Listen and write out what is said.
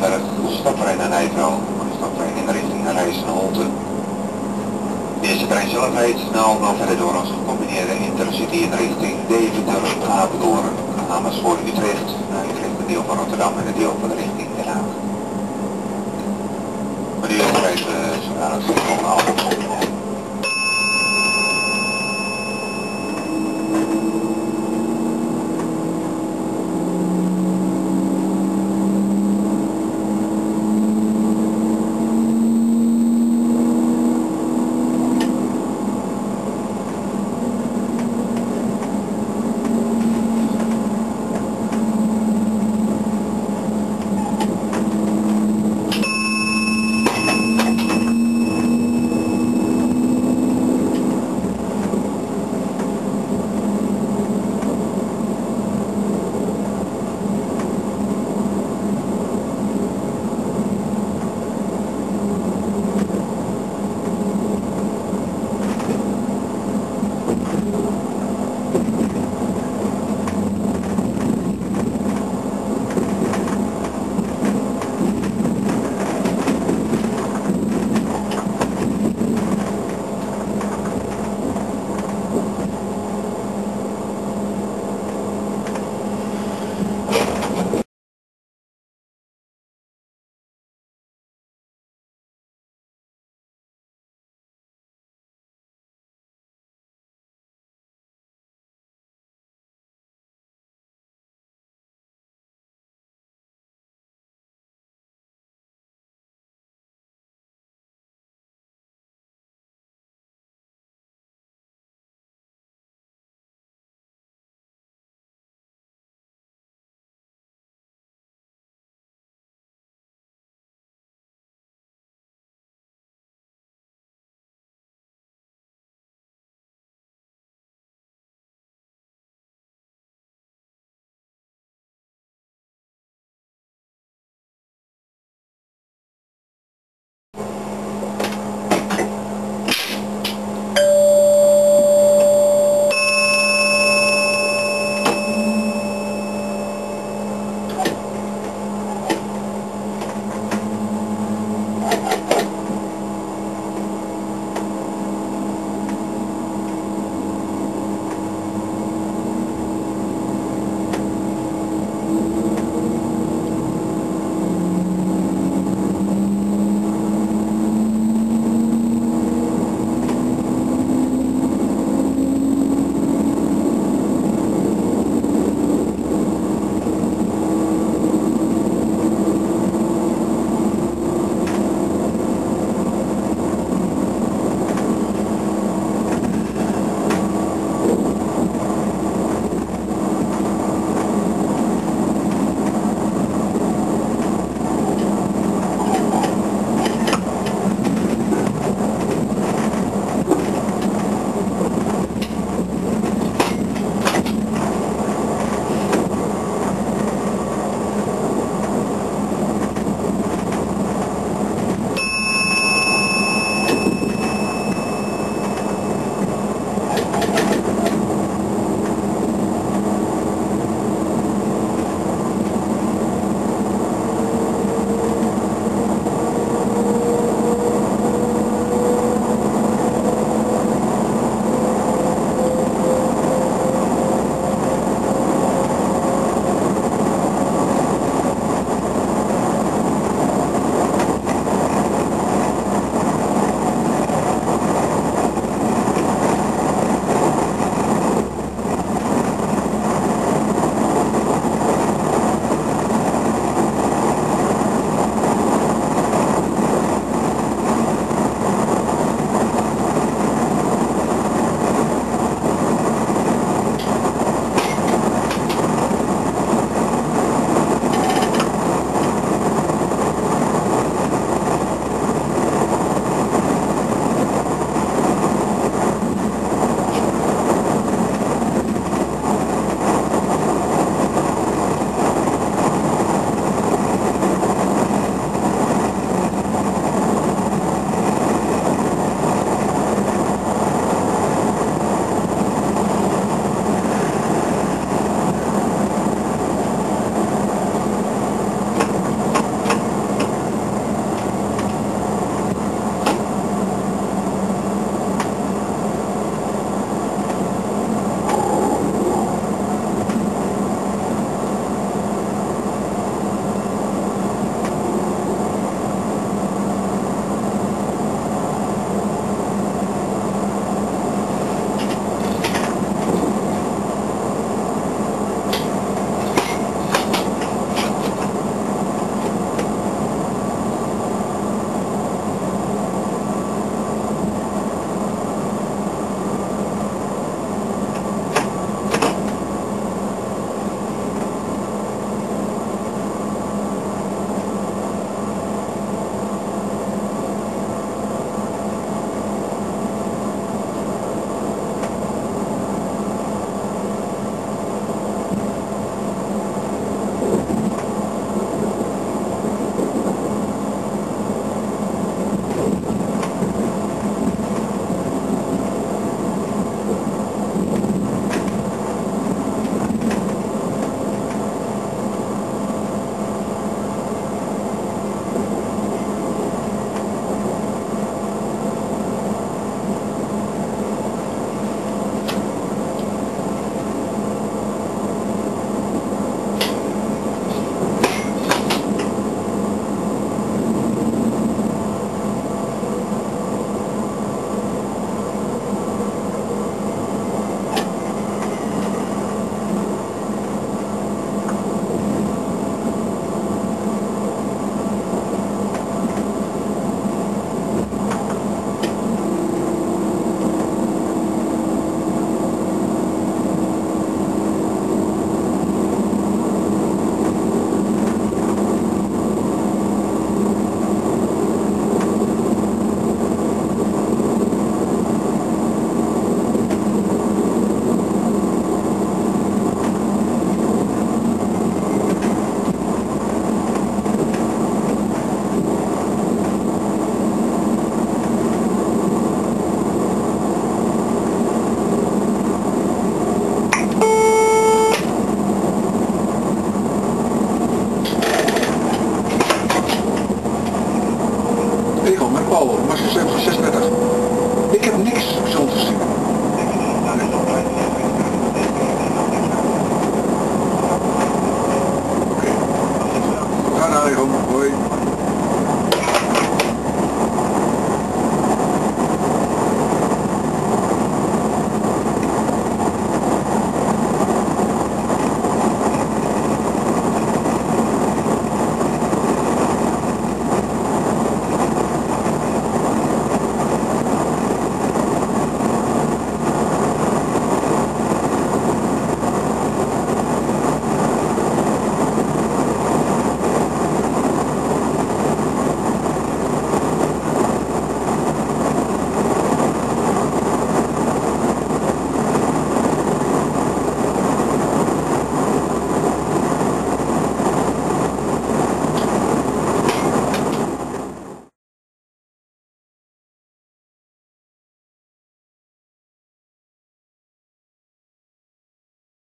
maar in werk stapperen naar Nijvrouw, stapperen in de richting naar Rijs en Holte. De eerste trein zelf rijdt snel nog verder door als gecombineerde intercity in de richting Deventer, Apeldoorn, Amersfoort, Utrecht, naar Utrecht, een deel van Rotterdam en een deel van de richting Den Haag. Maar nu rijdt Homeboy.